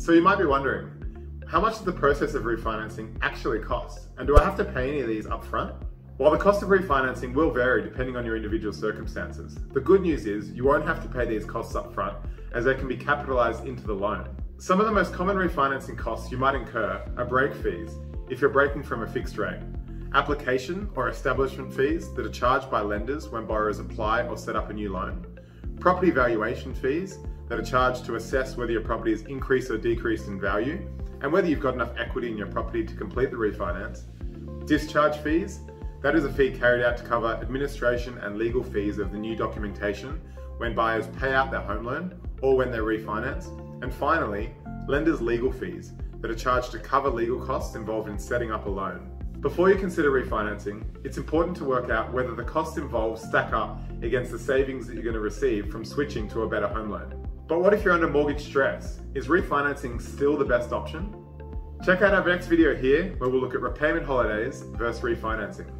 So you might be wondering, how much does the process of refinancing actually cost? And do I have to pay any of these upfront? While the cost of refinancing will vary depending on your individual circumstances, the good news is you won't have to pay these costs upfront as they can be capitalized into the loan. Some of the most common refinancing costs you might incur are break fees if you're breaking from a fixed rate, application or establishment fees that are charged by lenders when borrowers apply or set up a new loan, property valuation fees that are charged to assess whether your property has increased or decreased in value, and whether you've got enough equity in your property to complete the refinance. Discharge fees, that is a fee carried out to cover administration and legal fees of the new documentation when buyers pay out their home loan or when they refinance. And finally, lenders' legal fees that are charged to cover legal costs involved in setting up a loan. Before you consider refinancing, it's important to work out whether the costs involved stack up against the savings that you're going to receive from switching to a better home loan. But what if you're under mortgage stress? Is refinancing still the best option? Check out our next video here where we'll look at repayment holidays versus refinancing.